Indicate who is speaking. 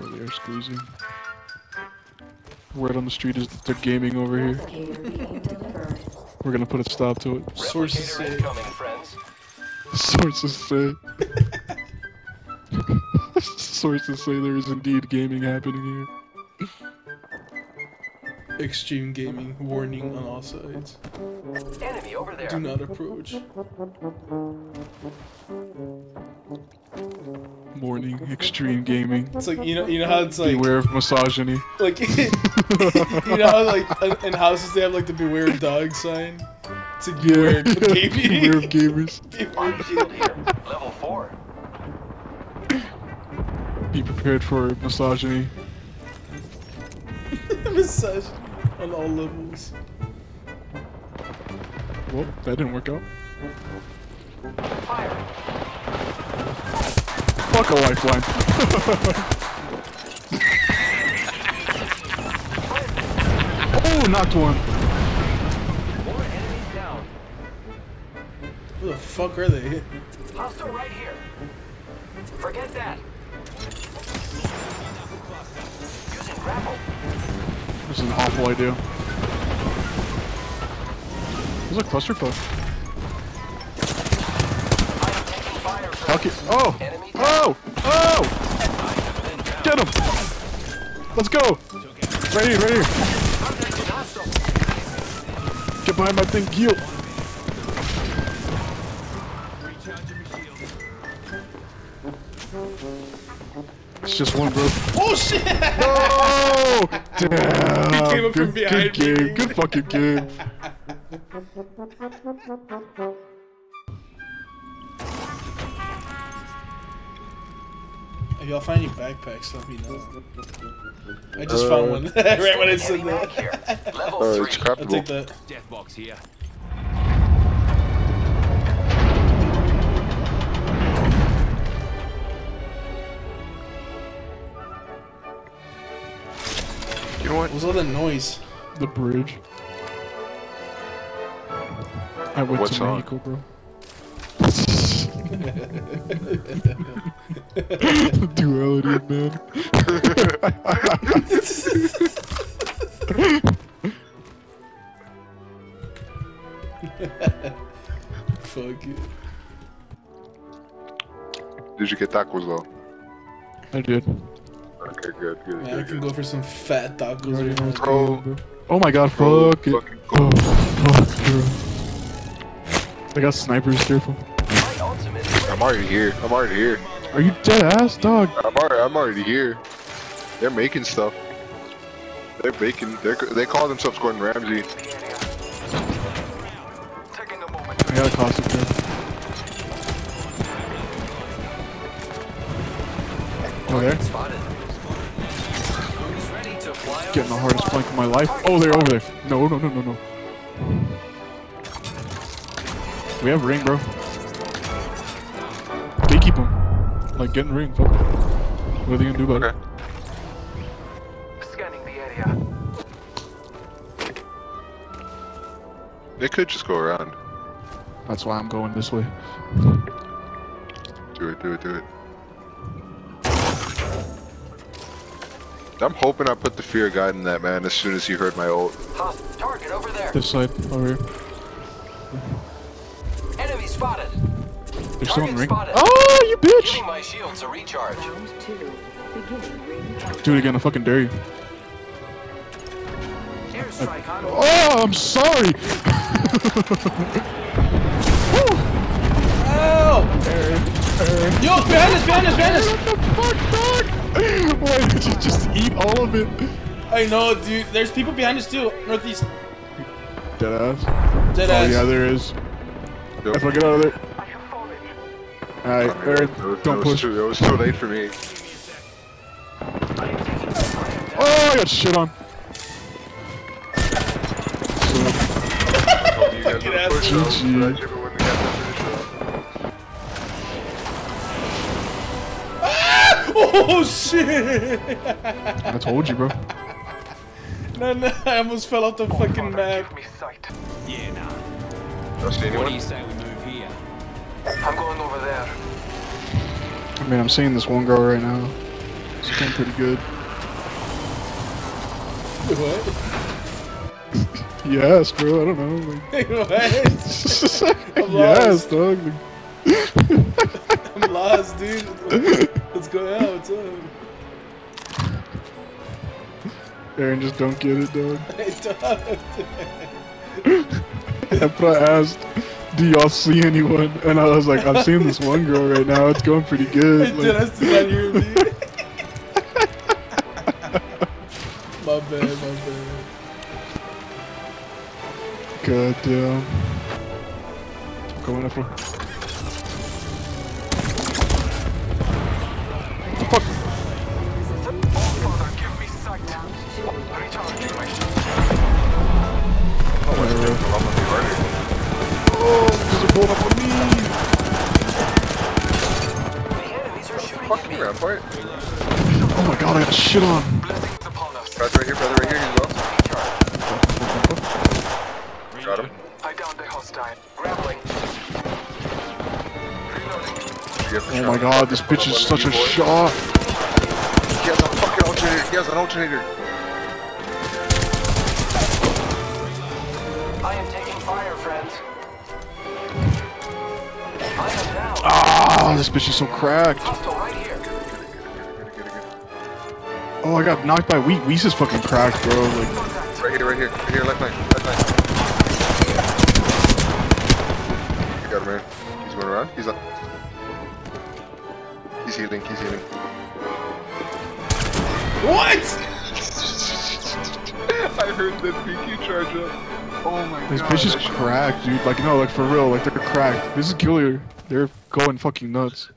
Speaker 1: Oh, before they are squeezing. Word on the street is that they're gaming over here.
Speaker 2: Replicator being delivered.
Speaker 1: We're gonna put a stop to it.
Speaker 3: Sources
Speaker 4: Replicator
Speaker 3: say.
Speaker 4: friends.
Speaker 1: Sources say. Sources say there is indeed gaming happening here.
Speaker 3: Extreme gaming warning on all sides.
Speaker 4: Enemy over there.
Speaker 3: Do not approach.
Speaker 1: Morning extreme gaming.
Speaker 3: It's like you know, you know how it's like,
Speaker 1: Beware of misogyny.
Speaker 3: like you know how like in- in houses they have like the beware of dog sign. It's like beware of gaming.
Speaker 1: Beware of gamers.
Speaker 3: Beware of
Speaker 4: Shield
Speaker 3: gaming.
Speaker 4: here. Level 4.
Speaker 1: Be prepared for misogyny.
Speaker 3: Massage on all levels.
Speaker 1: Well, that didn't work out.
Speaker 4: Fire.
Speaker 1: Fuck a lifeline. oh, knocked one.
Speaker 4: More enemies down.
Speaker 3: Who the fuck are they?
Speaker 4: Hostile right here. Forget that. Using grapple.
Speaker 1: This is an awful idea. There's a clusterfuck. Fuck Oh! Oh! Oh! Get him! Let's go! Right here, right here. Get behind my thing, heal. It's just one, bro.
Speaker 3: Oh shit!
Speaker 1: Oh! Damn!
Speaker 3: He came up from
Speaker 1: good,
Speaker 3: behind
Speaker 1: good
Speaker 3: me.
Speaker 1: game. Good fucking game.
Speaker 3: If y'all find any backpacks, let me know. I just
Speaker 5: Uh,
Speaker 3: found one right when I said
Speaker 4: Enemy back
Speaker 3: that.
Speaker 4: here. Level
Speaker 5: Uh,
Speaker 4: 3.
Speaker 5: it's
Speaker 3: I'll take that.
Speaker 6: Death box here.
Speaker 5: You know what?
Speaker 3: What was all that noise?
Speaker 1: The bridge. I went
Speaker 5: What
Speaker 1: to
Speaker 5: song?
Speaker 1: Mexico, bro. Duality, man.
Speaker 3: Fuck it.
Speaker 5: Did you get tacos though?
Speaker 1: I did.
Speaker 5: Okay, good, good,
Speaker 3: Man, I can
Speaker 5: good.
Speaker 3: go for some fat tacos right now.
Speaker 5: Bro.
Speaker 1: bro. Oh my god,
Speaker 5: Bro,
Speaker 1: fuck it.
Speaker 5: fucking
Speaker 1: Oh,
Speaker 5: go.
Speaker 1: fuck, bro. They got snipers, careful.
Speaker 4: My ultimate is
Speaker 5: I'm already here. I'm already here.
Speaker 1: Are you dead ass, dog?
Speaker 5: I'm already, I'm already here. They're making stuff. They're baking. They're, they call themselves Gordon Ramsay.
Speaker 1: I got a caustic there. Oh, there?
Speaker 4: Spotted. Who's ready to fly on
Speaker 1: Getting the hardest plank of my life. Oh, they're over there. No, no, no, no, no. We have ring, bro. Like, getting ring. Fuck 'em. What are you gonna do about
Speaker 5: Okay.
Speaker 4: Scanning the area.
Speaker 5: They could just go around.
Speaker 1: That's why I'm going this way.
Speaker 5: Do it, do it, do it. I'm hoping I put the fear guide in that man as soon as he heard my ult.
Speaker 4: Hostile target over there.
Speaker 1: This side, over here.
Speaker 4: Enemy spotted.
Speaker 1: They're still in
Speaker 4: Target
Speaker 1: the ring. Oh, you bitch!
Speaker 4: My shields a recharge.
Speaker 2: Round two. Beginning ring countdown.
Speaker 1: Do it again, I fucking dare you.
Speaker 4: Airstrike on.
Speaker 1: Oh, I'm sorry!
Speaker 3: Ow! Yo, behind us, behind us, behind us!
Speaker 1: What the fuck, dog? Why did you just eat all of it?
Speaker 3: I know, dude. There's people behind us too. Northeast.
Speaker 1: Dead ass.
Speaker 3: Dead
Speaker 1: Oh
Speaker 3: ass.
Speaker 1: yeah, there is.
Speaker 5: Nope.
Speaker 1: If I get out of there.
Speaker 4: I have.
Speaker 1: Alright,
Speaker 5: It
Speaker 1: Aaron,
Speaker 5: was,
Speaker 1: don't
Speaker 5: was
Speaker 1: push.
Speaker 5: Too, it was too late for me.
Speaker 4: I am taking fire.
Speaker 1: Oh, I got shit on.
Speaker 5: Told you you guys
Speaker 3: Fucking
Speaker 5: would've pushed
Speaker 1: asshole.
Speaker 5: those,
Speaker 1: GG.
Speaker 5: but I didn't when we got that finish up. Ah!
Speaker 3: Oh shit!
Speaker 1: I told you, bro.
Speaker 3: no, no, I almost fell off the oh, fucking
Speaker 4: Give
Speaker 3: map.
Speaker 4: me sight.
Speaker 6: Yeah, nah. What do
Speaker 5: anyone?
Speaker 6: you say we move here?
Speaker 4: I'm going over there.
Speaker 1: I mean, I'm seeing this one girl right now. She's doing pretty good.
Speaker 3: What?
Speaker 1: Yes, bro. I don't know. Like,
Speaker 3: what? I'm
Speaker 1: yes,
Speaker 3: lost.
Speaker 1: dog.
Speaker 3: I'm lost, dude. What's going on? What's up?
Speaker 1: Aaron just don't get it, dog.
Speaker 3: Hey, dog.
Speaker 1: That's what I asked. Do y'all see anyone? And I was like, I'm seeing this one girl right now. It's going pretty good.
Speaker 3: I
Speaker 1: Like,
Speaker 3: still not hear me. my bad, my bad.
Speaker 1: God damn. Going up for. Shit on.
Speaker 5: Brother right here, brother right here, he's well. Got him.
Speaker 7: I downed a hostile. Grappling.
Speaker 1: Oh my god, this bitch is such a shot.
Speaker 5: He has a fucking alternator. He has an alternator.
Speaker 7: I am taking fire, friends. I am down.
Speaker 1: Ah, this bitch is so cracked. Oh, I got knocked by Wheat. Wheat is fucking cracked, bro. Like,
Speaker 5: Right here, right here, right here, left line, left line. I got him, man. He's going around. He's up. He's healing. He's healing.
Speaker 3: What?
Speaker 5: I heard the PQ charge up. Oh my
Speaker 1: this
Speaker 5: god.
Speaker 1: This bitch is cracked, dude. Like, no, like for real. Like, they're cracked. This is killer. They're going fucking nuts.